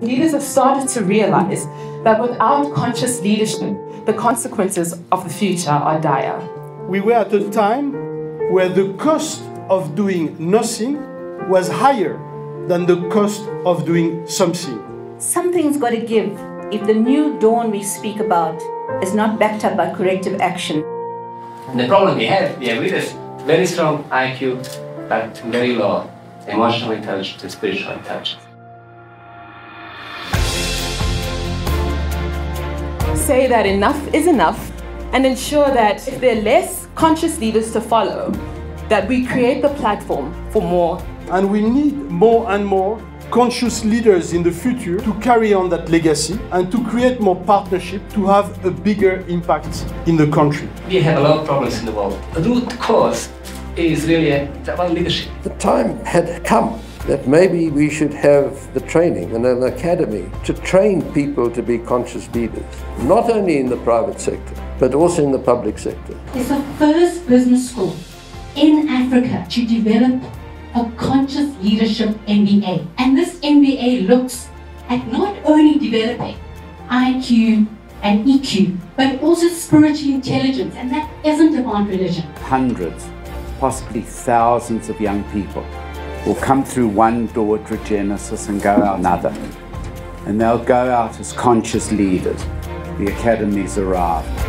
leaders have started to realize that without conscious leadership, the consequences of the future are dire. We were at a time where the cost of doing nothing was higher than the cost of doing something. Something's got to give if the new dawn we speak about is not backed up by corrective action. The problem we have, we have leaders, very strong IQ, but very low emotional intelligence and spiritual intelligence. Say that enough is enough and ensure that if there are less conscious leaders to follow, that we create the platform for more. And we need more and more conscious leaders in the future to carry on that legacy and to create more partnership to have a bigger impact in the country. We have a lot of problems in the world. The root cause is really about leadership. The time had come that maybe we should have the training and an academy to train people to be conscious leaders, not only in the private sector, but also in the public sector. It's the first business school in Africa to develop a conscious leadership MBA. And this MBA looks at not only developing IQ and EQ, but also spiritual intelligence, and that isn't about religion. Hundreds, possibly thousands of young people will come through one door at Regenesys and go out another. And they'll go out as conscious leaders. The academies arrive.